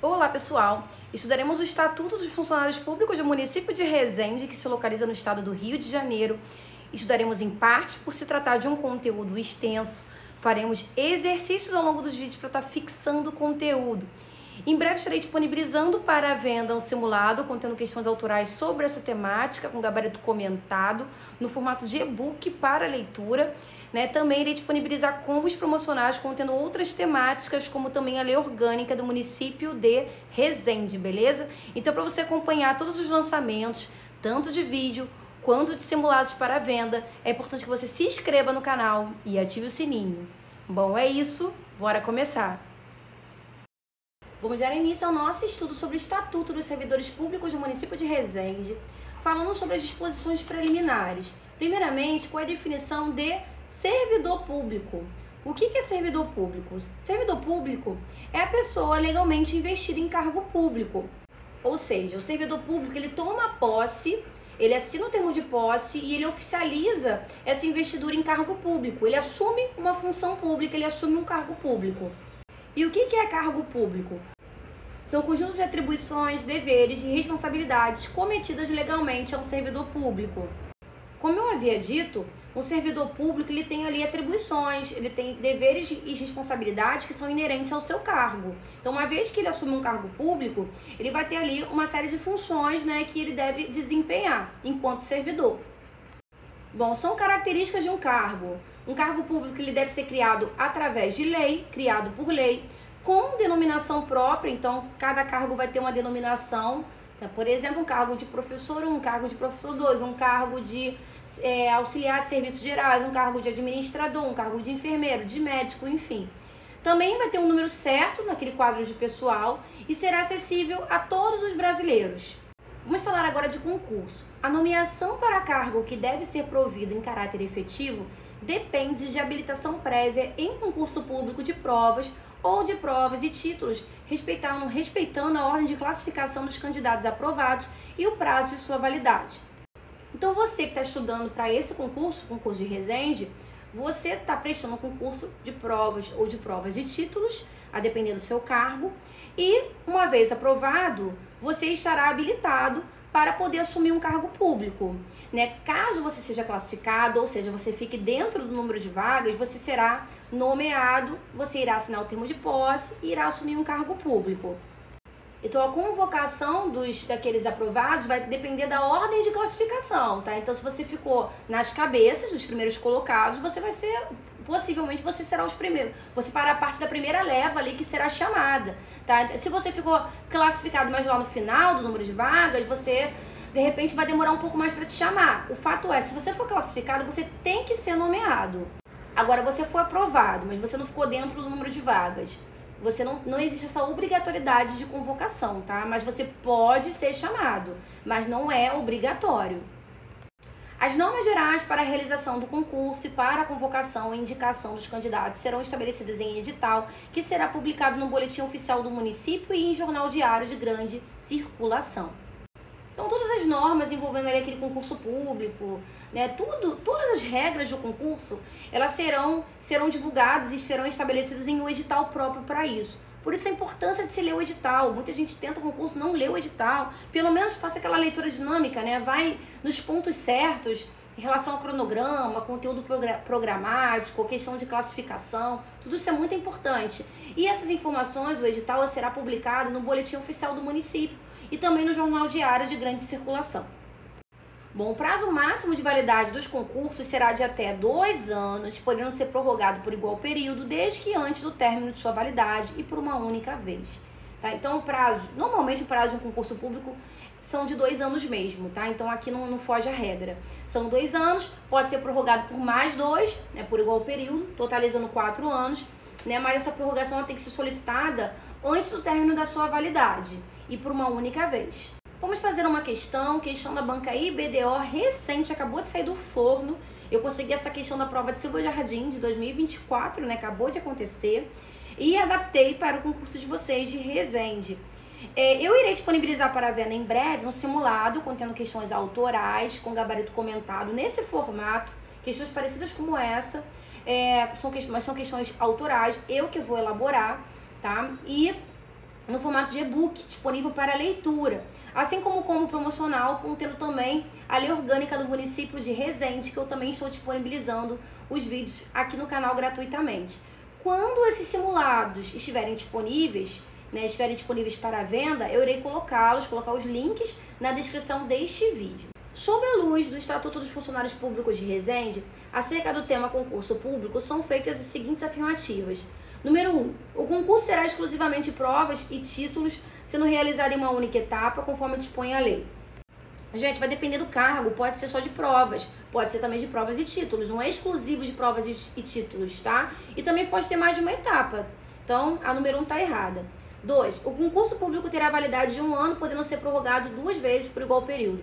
Olá, pessoal! Estudaremos o Estatuto dos Funcionários Públicos do município de Resende, que se localiza no estado do Rio de Janeiro. Estudaremos em parte por se tratar de um conteúdo extenso. Faremos exercícios ao longo dos vídeos para estar fixando o conteúdo. Em breve estarei disponibilizando para venda um simulado contendo questões autorais sobre essa temática, com gabarito comentado, no formato de e-book para leitura. Né? Também irei disponibilizar combos promocionais contendo outras temáticas, como também a lei orgânica do município de Resende, beleza? Então, para você acompanhar todos os lançamentos, tanto de vídeo quanto de simulados para venda, é importante que você se inscreva no canal e ative o sininho. Bom, é isso, bora começar! Vamos dar início ao nosso estudo sobre o Estatuto dos Servidores Públicos do município de Resende, falando sobre as disposições preliminares. Primeiramente, com a definição de servidor público. O que é servidor público? Servidor público é a pessoa legalmente investida em cargo público. Ou seja, o servidor público ele toma posse, ele assina o termo de posse e ele oficializa essa investidura em cargo público. Ele assume uma função pública, ele assume um cargo público. E o que é cargo público? São conjuntos de atribuições, deveres e responsabilidades cometidas legalmente a um servidor público. Como eu havia dito, um servidor público ele tem ali atribuições, ele tem deveres e responsabilidades que são inerentes ao seu cargo. Então, uma vez que ele assume um cargo público, ele vai ter ali uma série de funções né, que ele deve desempenhar enquanto servidor. Bom, são características de um cargo. Um cargo público ele deve ser criado através de lei, criado por lei, com denominação própria, então cada cargo vai ter uma denominação. Né? Por exemplo, um cargo de professor 1, um cargo de professor 2, um cargo de é, auxiliar de serviços gerais, um cargo de administrador, um cargo de enfermeiro, de médico, enfim. Também vai ter um número certo naquele quadro de pessoal e será acessível a todos os brasileiros. Vamos falar agora de concurso. A nomeação para cargo que deve ser provido em caráter efetivo depende de habilitação prévia em concurso público de provas ou de provas e títulos, respeitando, respeitando a ordem de classificação dos candidatos aprovados e o prazo de sua validade. Então você que está estudando para esse concurso, concurso de Resende, você está prestando um concurso de provas ou de provas de títulos, a depender do seu cargo, e uma vez aprovado, você estará habilitado para poder assumir um cargo público. Né? Caso você seja classificado, ou seja, você fique dentro do número de vagas, você será nomeado, você irá assinar o termo de posse e irá assumir um cargo público. Então a convocação dos daqueles aprovados vai depender da ordem de classificação, tá? Então se você ficou nas cabeças dos primeiros colocados, você vai ser possivelmente você será os primeiros. Você fará parte da primeira leva ali que será chamada, tá? Se você ficou classificado mais lá no final do número de vagas, você de repente vai demorar um pouco mais para te chamar. O fato é, se você for classificado, você tem que ser nomeado. Agora você foi aprovado, mas você não ficou dentro do número de vagas. Você não, não existe essa obrigatoriedade de convocação, tá? Mas você pode ser chamado, mas não é obrigatório. As normas gerais para a realização do concurso e para a convocação e indicação dos candidatos serão estabelecidas em edital, que será publicado no Boletim Oficial do Município e em Jornal Diário de grande circulação. Então, todas as normas envolvendo ali, aquele concurso público, né, tudo, todas as regras do concurso, elas serão, serão divulgadas e serão estabelecidas em um edital próprio para isso. Por isso a importância de se ler o edital. Muita gente tenta concurso, não lê o edital. Pelo menos faça aquela leitura dinâmica, né? Vai nos pontos certos em relação ao cronograma, conteúdo programático, questão de classificação, tudo isso é muito importante. E essas informações, o edital será publicado no boletim oficial do município e também no jornal diário de grande circulação. Bom, o prazo máximo de validade dos concursos será de até dois anos, podendo ser prorrogado por igual período, desde que antes do término de sua validade e por uma única vez. Tá? Então, o prazo, normalmente o prazo de um concurso público são de dois anos mesmo, tá? Então aqui não, não foge a regra. São dois anos, pode ser prorrogado por mais dois, né, por igual período, totalizando quatro anos, né? Mas essa prorrogação tem que ser solicitada antes do término da sua validade e por uma única vez. Vamos fazer uma questão, questão da banca IBDO recente, acabou de sair do forno. Eu consegui essa questão da prova de Silva Jardim de 2024, né? Acabou de acontecer. E adaptei para o concurso de vocês de Resende. É, eu irei disponibilizar para venda em breve um simulado contendo questões autorais, com gabarito comentado nesse formato, questões parecidas como essa, é, são, mas são questões autorais, eu que vou elaborar, tá? E no formato de e-book, disponível para leitura. Assim como como promocional, contendo também a lei orgânica do município de Resende, que eu também estou disponibilizando os vídeos aqui no canal gratuitamente. Quando esses simulados estiverem disponíveis, né, estiverem disponíveis para venda, eu irei colocá-los, colocar os links na descrição deste vídeo. Sob a luz do Estatuto dos Funcionários Públicos de Resende, acerca do tema concurso público, são feitas as seguintes afirmativas. Número 1. Um, o concurso será exclusivamente provas e títulos, sendo realizado em uma única etapa, conforme dispõe a lei. Gente, vai depender do cargo, pode ser só de provas, pode ser também de provas e títulos, não é exclusivo de provas e, títulos, tá? E também pode ter mais de uma etapa. Então, a número 1 um está errada. 2. O concurso público terá validade de um ano, podendo ser prorrogado duas vezes por igual período.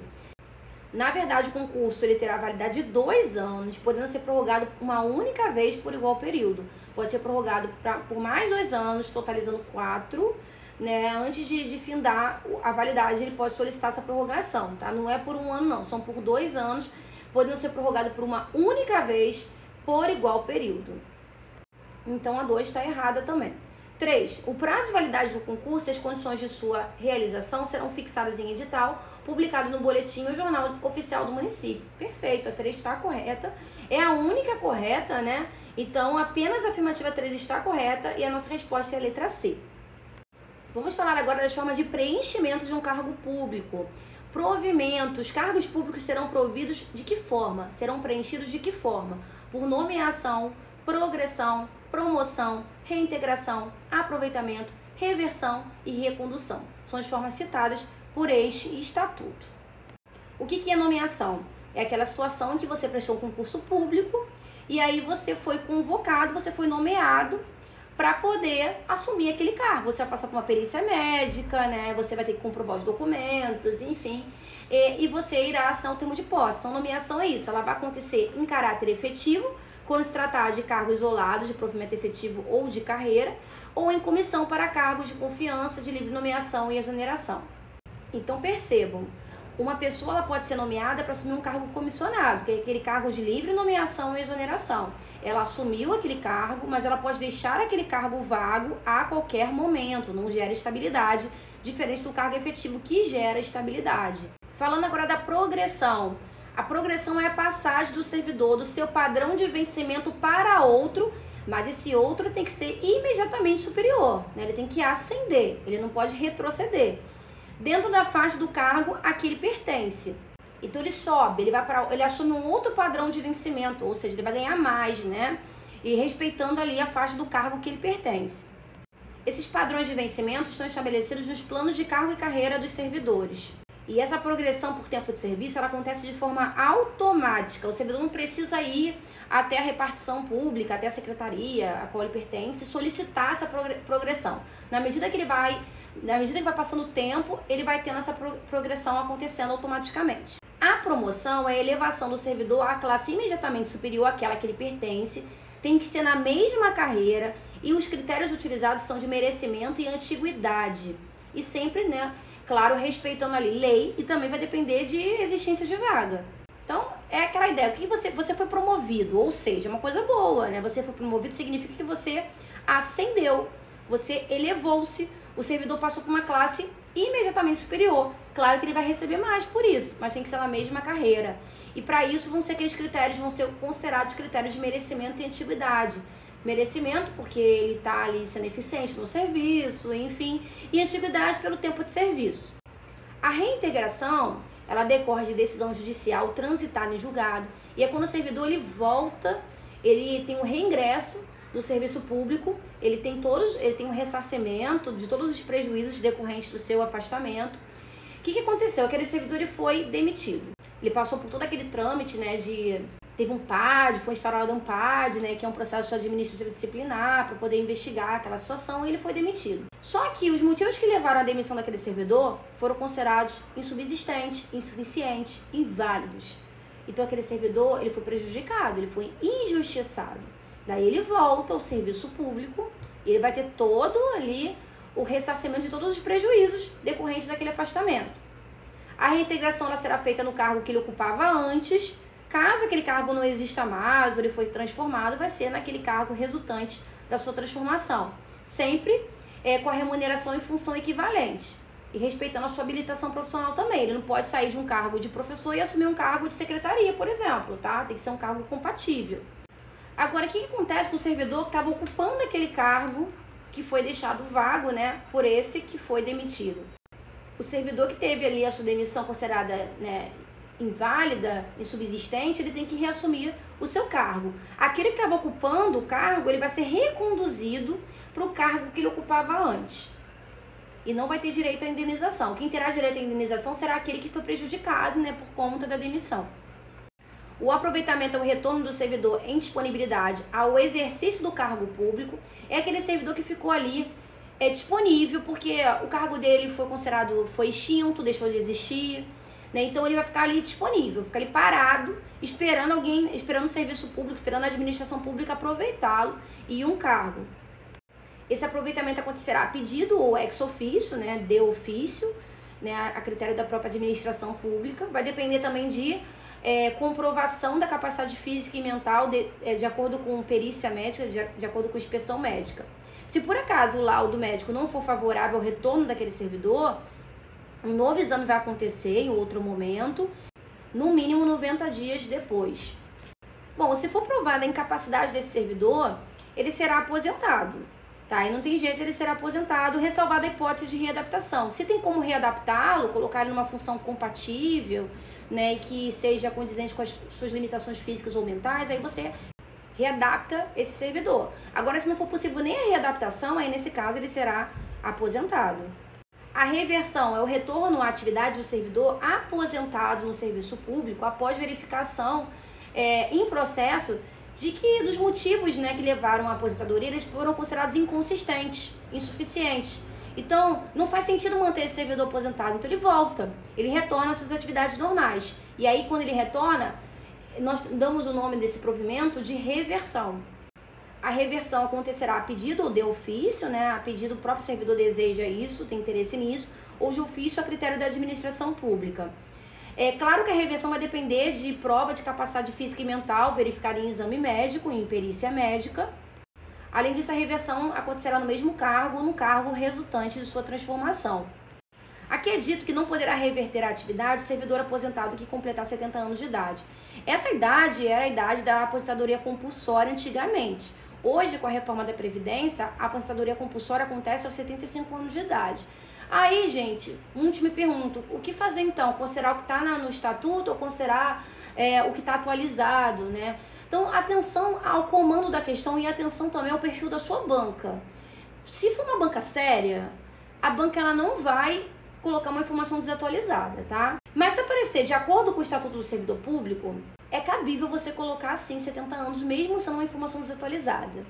Na verdade, o concurso ele terá validade de dois anos, podendo ser prorrogado uma única vez por igual período. Pode ser prorrogado pra, por mais dois anos, totalizando quatro, né? Antes de, de findar a validade, ele pode solicitar essa prorrogação, tá? Não é por um ano, não, são por dois anos, podendo ser prorrogado por uma única vez por igual período. Então a 2 está errada também. 3. O prazo de validade do concurso e as condições de sua realização serão fixadas em edital, publicado no boletim ou jornal oficial do município. Perfeito, a 3 está correta. É a única correta, né? Então, apenas a afirmativa 3 está correta e a nossa resposta é a letra C. Vamos falar agora das formas de preenchimento de um cargo público. Provimentos, cargos públicos serão providos de que forma? Serão preenchidos de que forma? Por nomeação, progressão, promoção, reintegração, aproveitamento, reversão e recondução. São as formas citadas por este estatuto. O que, que é nomeação? É aquela situação em que você prestou um concurso público e aí você foi convocado, você foi nomeado para poder assumir aquele cargo. Você vai passar por uma perícia médica, né? Você vai ter que comprovar os documentos, enfim. E, e você irá assinar o termo de posse. Então, nomeação é isso. Ela vai acontecer em caráter efetivo, quando se tratar de cargo isolado, de provimento efetivo ou de carreira, ou em comissão para cargos de confiança, de livre nomeação e exoneração. Então, percebam, uma pessoa ela pode ser nomeada para assumir um cargo comissionado, que é aquele cargo de livre nomeação e exoneração. Ela assumiu aquele cargo, mas ela pode deixar aquele cargo vago a qualquer momento, não gera estabilidade, diferente do cargo efetivo que gera estabilidade. Falando agora da progressão. A progressão é a passagem do servidor do seu padrão de vencimento para outro, mas esse outro tem que ser imediatamente superior, né? ele tem que ascender, ele não pode retroceder dentro da faixa do cargo a que ele pertence. Então ele sobe, ele vai para, ele assume um outro padrão de vencimento, ou seja, ele vai ganhar mais, né? E respeitando ali a faixa do cargo que ele pertence. Esses padrões de vencimento estão estabelecidos nos planos de cargo e carreira dos servidores. E essa progressão por tempo de serviço ela acontece de forma automática. O servidor não precisa ir até a repartição pública, até a secretaria a qual ele pertence, solicitar essa progressão. Na medida que ele vai na medida que vai passando o tempo, ele vai tendo essa progressão acontecendo automaticamente. A promoção é a elevação do servidor à classe imediatamente superior àquela que ele pertence, tem que ser na mesma carreira e os critérios utilizados são de merecimento e antiguidade. E sempre, né, claro, respeitando ali lei e também vai depender de existência de vaga. Então, é aquela ideia, que você, você foi promovido, ou seja, é uma coisa boa, né? Você foi promovido significa que você ascendeu, você elevou-se o servidor passou por uma classe imediatamente superior. Claro que ele vai receber mais por isso, mas tem que ser na mesma carreira. E para isso vão ser aqueles critérios, vão ser considerados critérios de merecimento e antiguidade. Merecimento, porque ele está ali sendo eficiente no serviço, enfim, e antiguidade pelo tempo de serviço. A reintegração, ela decorre de decisão judicial transitada em julgado, e é quando o servidor ele volta, ele tem um reingresso do serviço público, ele tem todos, ele tem um ressarcimento de todos os prejuízos decorrentes do seu afastamento. O que, que aconteceu? Aquele servidor ele foi demitido. Ele passou por todo aquele trâmite, né, de teve um PAD, foi instaurado um PAD, né, que é um processo administrativo disciplinar para poder investigar aquela situação, e ele foi demitido. Só que os motivos que levaram à demissão daquele servidor foram considerados insubsistentes, insuficientes, inválidos. Então aquele servidor, ele foi prejudicado, ele foi injustiçado. Daí ele volta ao serviço público e ele vai ter todo ali o ressarcimento de todos os prejuízos decorrentes daquele afastamento. A reintegração ela será feita no cargo que ele ocupava antes. Caso aquele cargo não exista mais ou ele foi transformado, vai ser naquele cargo resultante da sua transformação. Sempre é, com a remuneração e função equivalente. E respeitando a sua habilitação profissional também. Ele não pode sair de um cargo de professor e assumir um cargo de secretaria, por exemplo, tá? Tem que ser um cargo compatível. Agora, o que, que acontece com o servidor que estava ocupando aquele cargo que foi deixado vago, né, por esse que foi demitido? O servidor que teve ali a sua demissão considerada né, inválida, insubsistente, ele tem que reassumir o seu cargo. Aquele que estava ocupando o cargo, ele vai ser reconduzido para o cargo que ele ocupava antes. E não vai ter direito à indenização. Quem terá direito à indenização será aquele que foi prejudicado né, por conta da demissão. O aproveitamento é o retorno do servidor em disponibilidade ao exercício do cargo público. É aquele servidor que ficou ali é disponível porque o cargo dele foi considerado foi extinto, deixou de existir né? Então ele vai ficar ali disponível, ficar ali parado, esperando alguém, esperando o serviço público, esperando a administração pública aproveitá-lo e um cargo. Esse aproveitamento acontecerá a pedido ou ex ofício, né, de ofício, né, a critério da própria administração pública. Vai depender também de é, comprovação da capacidade física e mental de, é, de acordo com perícia médica, de, de acordo com inspeção médica. Se por acaso o laudo médico não for favorável ao retorno daquele servidor, um novo exame vai acontecer em outro momento, no mínimo 90 dias depois. Bom, se for provada a incapacidade desse servidor, ele será aposentado, tá? E não tem jeito ele ser aposentado, ressalvada a hipótese de readaptação. Se tem como readaptá-lo, colocar ele numa função compatível, né, e que seja condizente com as suas limitações físicas ou mentais, aí você readapta esse servidor. Agora, se não for possível nem a readaptação, aí nesse caso ele será aposentado. A reversão é o retorno à atividade do servidor aposentado no serviço público após verificação é, em processo de que dos motivos né, que levaram à aposentadoria eles foram considerados inconsistentes, insuficientes. Então, não faz sentido manter esse servidor aposentado. Então, ele volta, ele retorna às suas atividades normais. E aí, quando ele retorna, nós damos o nome desse provimento de reversão. A reversão acontecerá a pedido ou de ofício, né? A pedido o próprio servidor deseja isso, tem interesse nisso, ou de ofício a critério da administração pública. É claro que a reversão vai depender de prova de capacidade física e mental verificada em exame médico, em perícia médica. Além disso, a reversão acontecerá no mesmo cargo ou no cargo resultante de sua transformação. Aqui é dito que não poderá reverter a atividade o servidor aposentado que completar 70 anos de idade. Essa idade era a idade da aposentadoria compulsória antigamente. Hoje, com a reforma da Previdência, a aposentadoria compulsória acontece aos 75 anos de idade. Aí, gente, muitos me perguntam, o que fazer então? Considerar o que está no estatuto ou considerar é, o que está atualizado, né? Então, atenção ao comando da questão e atenção também ao perfil da sua banca. Se for uma banca séria, a banca ela não vai colocar uma informação desatualizada, tá? Mas se aparecer de acordo com o Estatuto do Servidor Público, é cabível você colocar assim 70 anos, mesmo sendo uma informação desatualizada.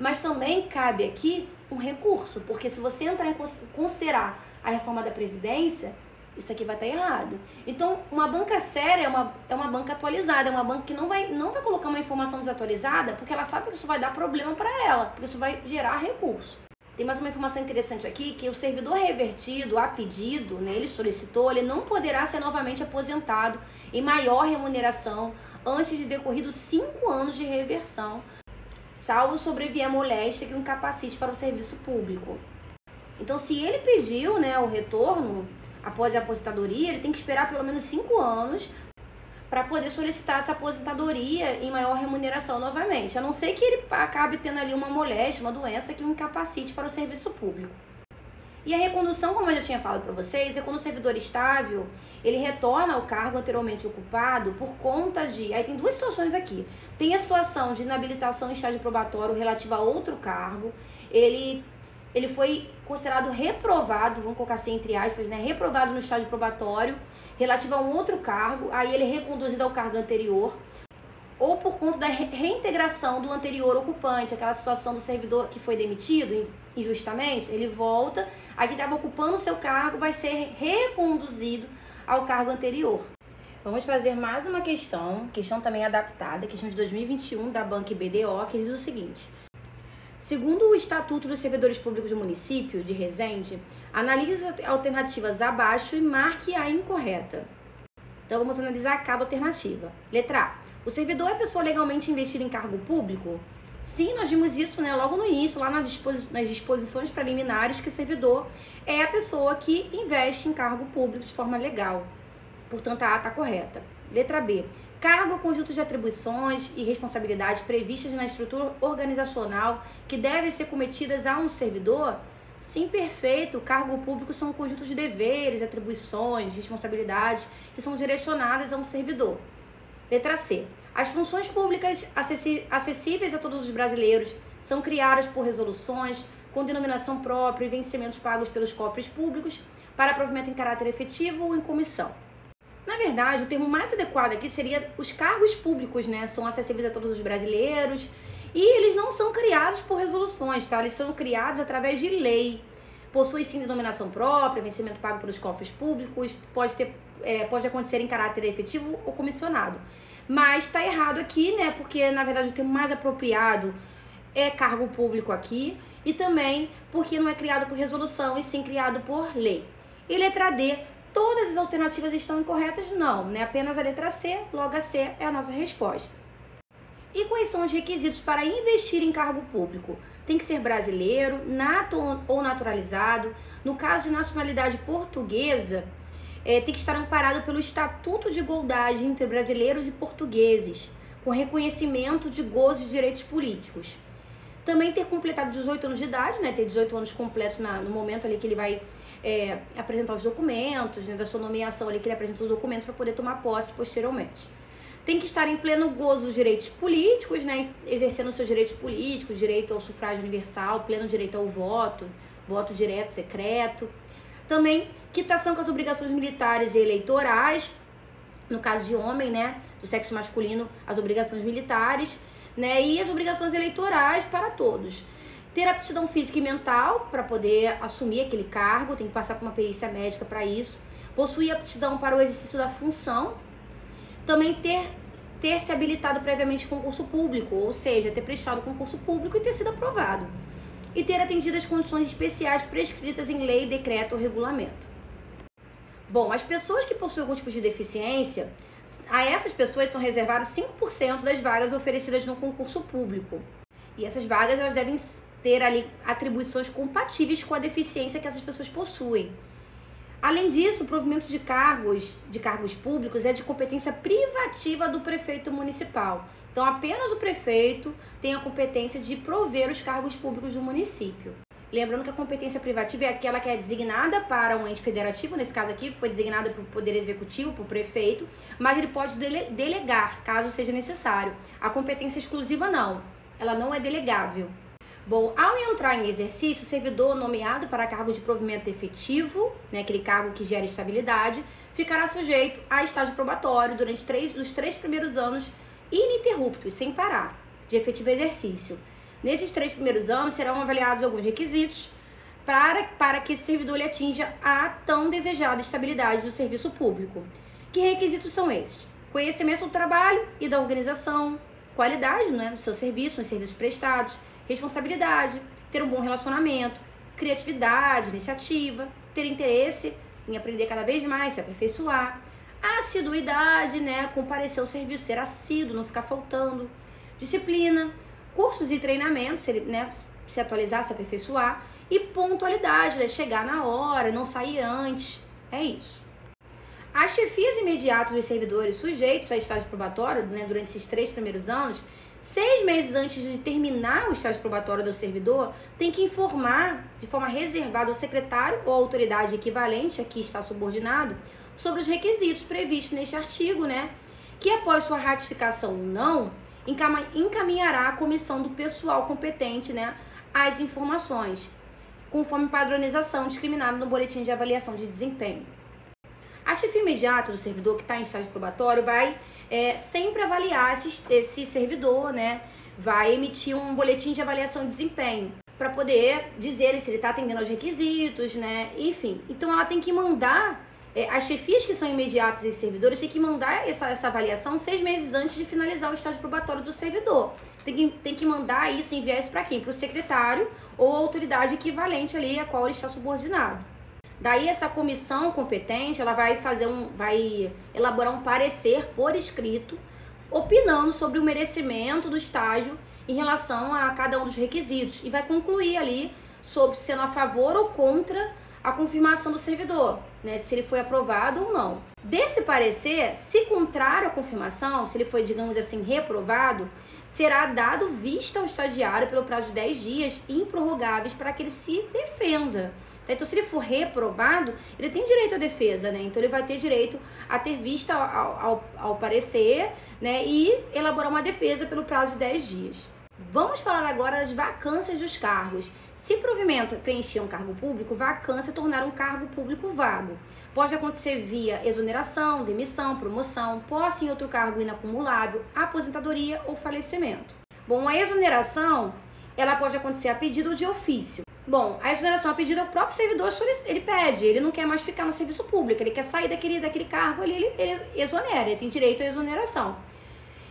Mas também cabe aqui um recurso, porque se você entrar em considerar a reforma da Previdência, isso aqui vai estar errado. Então, uma banca séria é uma, é uma banca atualizada, é uma banca que não vai, não vai colocar uma informação desatualizada, porque ela sabe que isso vai dar problema para ela, porque isso vai gerar recurso. Tem mais uma informação interessante aqui, que o servidor revertido a pedido, né, ele solicitou, ele não poderá ser novamente aposentado em maior remuneração antes de decorridos cinco anos de reversão, salvo sobrevier moléstia que o incapacite para o serviço público. Então, se ele pediu né, o retorno após a aposentadoria, ele tem que esperar pelo menos cinco anos para poder solicitar essa aposentadoria em maior remuneração novamente, a não ser que ele acabe tendo ali uma moléstia, uma doença que o incapacite para o serviço público. E a recondução, como eu já tinha falado para vocês, é quando o servidor estável, ele retorna ao cargo anteriormente ocupado por conta de... Aí tem duas situações aqui. Tem a situação de inabilitação em estágio probatório relativa a outro cargo. Ele, ele foi considerado reprovado, vamos colocar assim entre aspas, né? Reprovado no estágio probatório relativa a um outro cargo, aí ele é reconduzido ao cargo anterior, ou por conta da reintegração do anterior ocupante, aquela situação do servidor que foi demitido injustamente, ele volta, aí que estava ocupando seu cargo vai ser reconduzido ao cargo anterior. Vamos fazer mais uma questão, questão também adaptada, questão de 2021 da Banca BDO, que diz o seguinte: Segundo o Estatuto dos Servidores Públicos do Município de Resende, analise as alternativas abaixo e marque a incorreta. Então vamos analisar cada alternativa. Letra A. O servidor é pessoa legalmente investida em cargo público? Sim, nós vimos isso né, logo no início, lá nas, disposi nas disposições preliminares, que servidor é a pessoa que investe em cargo público de forma legal. Portanto, a A está correta. Letra B. Cargo é conjunto de atribuições e responsabilidades previstas na estrutura organizacional que devem ser cometidas a um servidor? Sim, perfeito. Cargo público são um conjunto de deveres, atribuições, responsabilidades que são direcionadas a um servidor. Letra C. As funções públicas acessíveis a todos os brasileiros são criadas por resoluções com denominação própria e vencimentos pagos pelos cofres públicos para provimento em caráter efetivo ou em comissão. Na verdade, o termo mais adequado aqui seria os cargos públicos, né? São acessíveis a todos os brasileiros e eles não são criados por resoluções, tá? Eles são criados através de lei. Possui sim denominação própria, vencimento pago pelos cofres públicos, pode, ter, é, pode acontecer em caráter efetivo ou comissionado. Mas está errado aqui, né? Porque na verdade o termo mais apropriado é cargo público aqui e também porque não é criado por resolução e sim criado por lei. E letra D, todas as alternativas estão incorretas? Não, né? Apenas a letra C, logo a C é a nossa resposta. E quais são os requisitos para investir em cargo público? Tem que ser brasileiro, nato ou naturalizado. No caso de nacionalidade portuguesa, é, tem que estar amparado pelo Estatuto de Igualdade entre brasileiros e portugueses, com reconhecimento de gozos de direitos políticos. Também ter completado 18 anos de idade, né, ter 18 anos completos na, no momento ali que ele vai é, apresentar os documentos, né, da sua nomeação ali que ele apresenta os documentos para poder tomar posse posteriormente. Tem que estar em pleno gozo dos direitos políticos, né, exercendo seus direitos políticos, direito ao sufrágio universal, pleno direito ao voto, voto direto, secreto também quitação com as obrigações militares e eleitorais, no caso de homem, né, do sexo masculino, as obrigações militares, né, e as obrigações eleitorais para todos. Ter aptidão física e mental para poder assumir aquele cargo, tem que passar por uma perícia médica para isso. Possuir aptidão para o exercício da função. Também ter ter se habilitado previamente concurso público, ou seja, ter prestado concurso público e ter sido aprovado e ter atendido as condições especiais prescritas em lei, decreto ou regulamento. Bom, as pessoas que possuem algum tipo de deficiência, a essas pessoas são reservadas 5% das vagas oferecidas no concurso público. E essas vagas elas devem ter ali atribuições compatíveis com a deficiência que essas pessoas possuem. Além disso, o provimento de cargos, de cargos públicos é de competência privativa do prefeito municipal. Então, apenas o prefeito tem a competência de prover os cargos públicos do município. Lembrando que a competência privativa é aquela que é designada para um ente federativo, nesse caso aqui foi designada para o Poder Executivo, para o prefeito, mas ele pode dele delegar, caso seja necessário. A competência exclusiva não, ela não é delegável. Bom, ao entrar em exercício, o servidor nomeado para cargo de provimento efetivo, né, aquele cargo que gera estabilidade, ficará sujeito a estágio probatório durante três, os três primeiros anos ininterruptos, sem parar, de efetivo exercício. Nesses três primeiros anos serão avaliados alguns requisitos para, para que esse servidor lhe atinja a tão desejada estabilidade do serviço público. Que requisitos são esses? Conhecimento do trabalho e da organização, qualidade né, do seu serviço, dos serviços prestados, responsabilidade, ter um bom relacionamento, criatividade, iniciativa, ter interesse em aprender cada vez mais, se aperfeiçoar, assiduidade, né, comparecer ao serviço, ser assíduo, não ficar faltando, disciplina, cursos e treinamentos, se, né, se atualizar, se aperfeiçoar, e pontualidade, né, chegar na hora, não sair antes, é isso. As chefias imediatas dos servidores sujeitos a estágio probatório, né, durante esses três primeiros anos, Seis meses antes de terminar o estágio probatório do servidor, tem que informar de forma reservada ao secretário ou autoridade equivalente a que está subordinado sobre os requisitos previstos neste artigo, né? Que após sua ratificação ou não, encaminhará à comissão do pessoal competente, né, as informações, conforme padronização discriminada no boletim de avaliação de desempenho. A chefia imediata do servidor que está em estágio probatório vai é, sempre avaliar esse, esse servidor, né? Vai emitir um boletim de avaliação de desempenho para poder dizer se ele está atendendo aos requisitos, né? Enfim, então ela tem que mandar é, as chefias que são imediatas e servidores têm que mandar essa, essa avaliação seis meses antes de finalizar o estágio probatório do servidor. Tem que, tem que mandar isso, enviar isso para quem? Para o secretário ou autoridade equivalente ali a qual ele está subordinado. Daí essa comissão competente, ela vai fazer um vai elaborar um parecer por escrito opinando sobre o merecimento do estágio em relação a cada um dos requisitos e vai concluir ali sobre sendo a favor ou contra a confirmação do servidor, né, se ele foi aprovado ou não. Desse parecer, se contrário à confirmação, se ele foi, digamos assim, reprovado, será dado vista ao estagiário pelo prazo de 10 dias improrrogáveis para que ele se defenda. Tá? Então, se ele for reprovado, ele tem direito à defesa, né? Então, ele vai ter direito a ter vista ao, ao, ao parecer né? e elaborar uma defesa pelo prazo de 10 dias. Vamos falar agora das vacâncias dos cargos. Se provimento preencher um cargo público, vacância tornar um cargo público vago. Pode acontecer via exoneração, demissão, promoção, posse em outro cargo inacumulável, aposentadoria ou falecimento. Bom, a exoneração, ela pode acontecer a pedido de ofício. Bom, a exoneração a pedido é o próprio servidor, ele pede, ele não quer mais ficar no serviço público, ele quer sair daquele, daquele cargo ali, ele, ele exonera, ele tem direito à exoneração.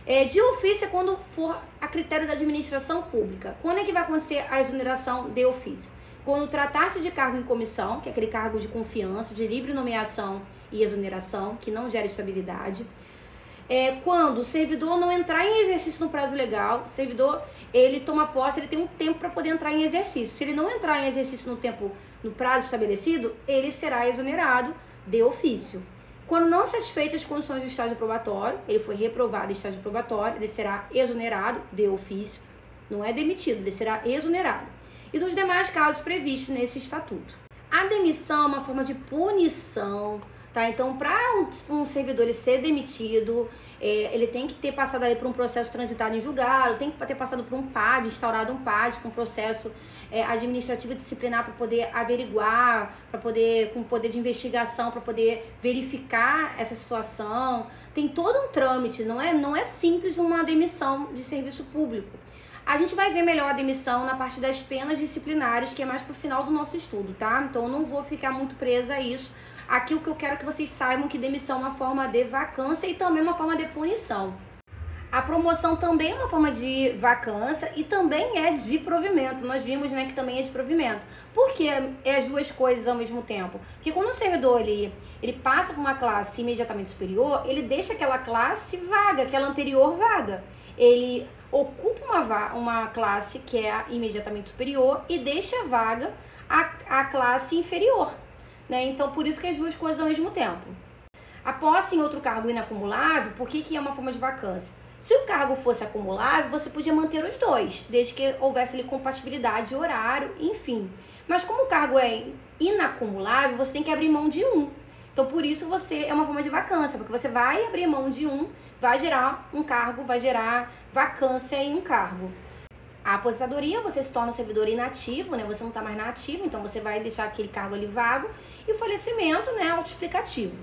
É, de ofício é quando for a critério da administração pública. Quando é que vai acontecer a exoneração de ofício? Quando tratar-se de cargo em comissão, que é aquele cargo de confiança, de livre nomeação e exoneração, que não gera estabilidade. É, quando o servidor não entrar em exercício no prazo legal, o servidor ele toma posse, ele tem um tempo para poder entrar em exercício. Se ele não entrar em exercício no tempo, no prazo estabelecido, ele será exonerado de ofício. Quando não satisfeito as condições do estágio probatório, ele foi reprovado em estágio probatório, ele será exonerado de ofício, não é demitido, ele será exonerado. E nos demais casos previstos nesse estatuto. A demissão é uma forma de punição, tá? Então, para um, um, servidor ele ser demitido, é, ele tem que ter passado aí por um processo transitado em julgado, tem que ter passado por um PAD, instaurado um PAD, com um processo é, administrativo disciplinar para poder averiguar, para poder, com poder de investigação, para poder verificar essa situação. Tem todo um trâmite, não é, não é simples uma demissão de serviço público. A gente vai ver melhor a demissão na parte das penas disciplinares, que é mais pro final do nosso estudo, tá? Então eu não vou ficar muito presa a isso. Aqui o que eu quero é que vocês saibam que demissão é uma forma de vacância e também uma forma de punição. A promoção também é uma forma de vacância e também é de provimento. Nós vimos né, que também é de provimento. Por que é as duas coisas ao mesmo tempo? Porque quando o servidor ele, ele passa para uma classe imediatamente superior, ele deixa aquela classe vaga, aquela anterior vaga. Ele ocupa uma, uma classe que é imediatamente superior e deixa vaga a, a classe inferior. Né? Então, por isso que as duas coisas ao mesmo tempo. A posse em outro cargo inacumulável, por que, que é uma forma de vacância? Se o cargo fosse acumulável, você podia manter os dois, desde que houvesse ali, compatibilidade de horário, enfim. Mas como o cargo é inacumulável, você tem que abrir mão de um. Então, por isso, você é uma forma de vacância, porque você vai abrir mão de um, vai gerar um cargo, vai gerar vacância em um cargo. A aposentadoria, você se torna um servidor inativo, né? Você não está mais na ativa, então você vai deixar aquele cargo ali vago. E o falecimento, né? Autoexplicativo.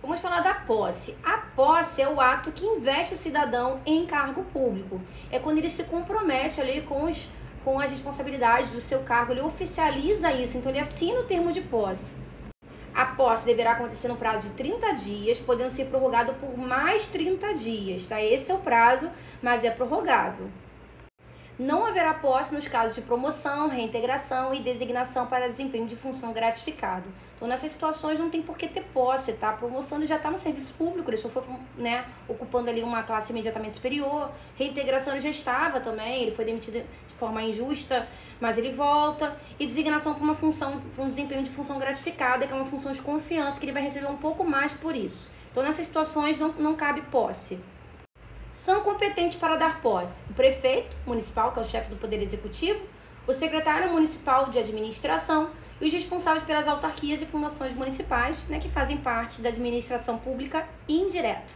Vamos falar da posse. A posse é o ato que investe o cidadão em cargo público. É quando ele se compromete ali com, os, com as responsabilidades do seu cargo, ele oficializa isso, então ele assina o termo de posse. A posse deverá acontecer no prazo de 30 dias, podendo ser prorrogado por mais 30 dias, tá? Esse é o prazo, mas é prorrogável. Não haverá posse nos casos de promoção, reintegração e designação para desempenho de função gratificado. Então, nessas situações não tem por que ter posse, tá? A promoção já está no serviço público, ele só foi né, ocupando ali uma classe imediatamente superior. Reintegração ele já estava também, ele foi demitido de forma injusta, mas ele volta. E designação para uma função, para um desempenho de função gratificada, que é uma função de confiança, que ele vai receber um pouco mais por isso. Então, nessas situações não, não cabe posse são competentes para dar posse o prefeito municipal, que é o chefe do Poder Executivo, o secretário municipal de administração e os responsáveis pelas autarquias e fundações municipais, né, que fazem parte da administração pública indireta.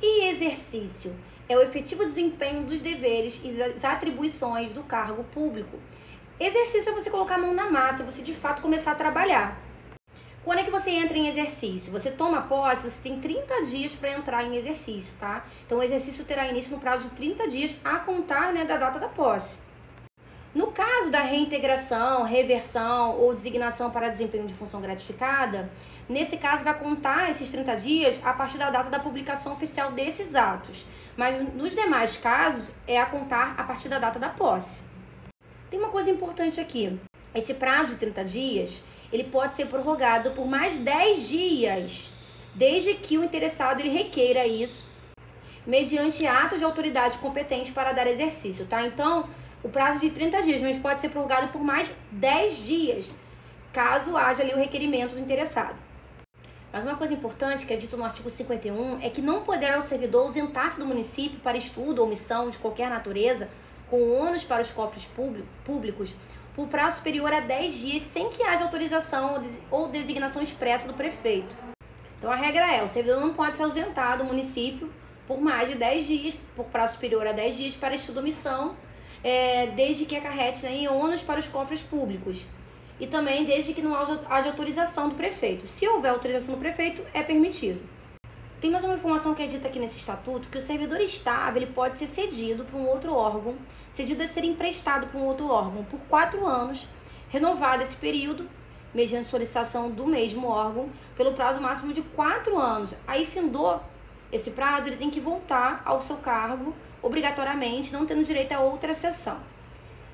E exercício é o efetivo desempenho dos deveres e das atribuições do cargo público. Exercício é você colocar a mão na massa, você de fato começar a trabalhar. Quando é que você entra em exercício? Você toma posse, você tem 30 dias para entrar em exercício, tá? Então o exercício terá início no prazo de 30 dias a contar né, da data da posse. No caso da reintegração, reversão ou designação para desempenho de função gratificada, nesse caso vai contar esses 30 dias a partir da data da publicação oficial desses atos. Mas nos demais casos é a contar a partir da data da posse. Tem uma coisa importante aqui. Esse prazo de 30 dias, ele pode ser prorrogado por mais 10 dias, desde que o interessado ele requeira isso mediante ato de autoridade competente para dar exercício, tá? Então, o prazo de 30 dias, mas pode ser prorrogado por mais 10 dias, caso haja ali o requerimento do interessado. Mas uma coisa importante que é dito no artigo 51 é que não poderá o servidor ausentar-se do município para estudo ou missão de qualquer natureza, com ônus para os cofres públicos, por prazo superior a 10 dias, sem que haja autorização ou designação expressa do prefeito. Então a regra é: o servidor não pode se ausentar do município por mais de 10 dias, por prazo superior a 10 dias, para estudo ou missão, é, desde que acarrete né, em ônus para os cofres públicos e também desde que não haja autorização do prefeito. Se houver autorização do prefeito, é permitido. Tem mais uma informação que é dita aqui nesse estatuto, que o servidor estável ele pode ser cedido para um outro órgão, cedido a ser emprestado para um outro órgão por quatro anos, renovado esse período, mediante solicitação do mesmo órgão, pelo prazo máximo de quatro anos. Aí findou esse prazo, ele tem que voltar ao seu cargo, obrigatoriamente, não tendo direito a outra sessão.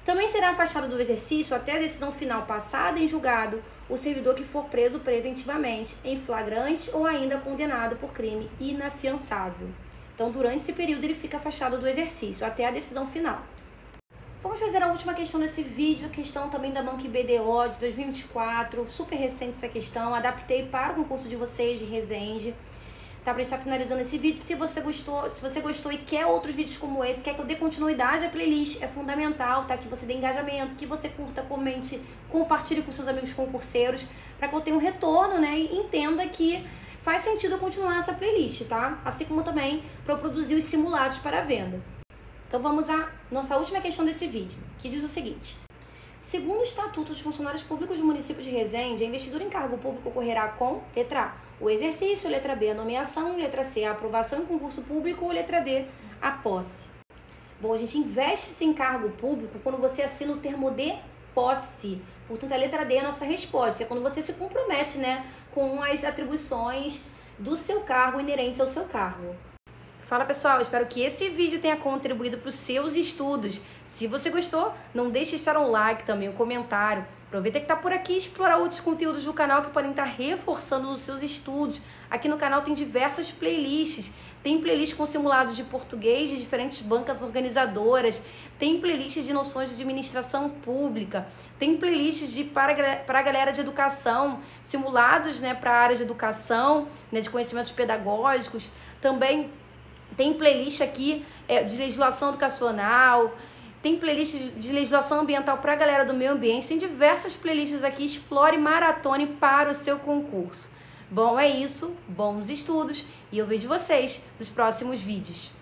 Também será afastado do exercício até a decisão final passada em julgado o servidor que for preso preventivamente, em flagrante ou ainda condenado por crime inafiançável. Então, durante esse período, ele fica afastado do exercício até a decisão final. Vamos fazer a última questão desse vídeo, questão também da Banco BDO de 2024, super recente essa questão, adaptei para o concurso de vocês de Resende tá? Pra estar finalizando esse vídeo. Se você gostou, se você gostou e quer outros vídeos como esse, quer que eu dê continuidade à playlist, é fundamental, tá? Que você dê engajamento, que você curta, comente, compartilhe com seus amigos concurseiros, para que eu tenha um retorno, né? E entenda que faz sentido continuar essa playlist, tá? Assim como também para eu produzir os simulados para a venda. Então vamos à nossa última questão desse vídeo, que diz o seguinte: Segundo o Estatuto dos Funcionários Públicos do município de Resende, a investidura em cargo público ocorrerá com letra A, o exercício, letra B, a nomeação, letra C, a aprovação em concurso público ou letra D, a posse. Bom, a gente investe-se em cargo público quando você assina o termo de posse. Portanto, a letra D é a nossa resposta. É quando você se compromete né, com as atribuições do seu cargo inerentes ao seu cargo. Fala pessoal, espero que esse vídeo tenha contribuído para os seus estudos. Se você gostou, não deixe de deixar um like também, um comentário. Aproveita que está por aqui e explorar outros conteúdos do canal que podem estar reforçando os seus estudos. Aqui no canal tem diversas playlists. Tem playlist com simulados de português de diferentes bancas organizadoras. Tem playlist de noções de administração pública. Tem playlist de para, para a galera de educação, simulados né, para a área de educação, né, de conhecimentos pedagógicos. Também tem playlist aqui é, de legislação educacional, tem playlist de legislação ambiental para a galera do meio ambiente, tem diversas playlists aqui, explore maratone para o seu concurso. Bom, é isso, bons estudos e eu vejo vocês nos próximos vídeos.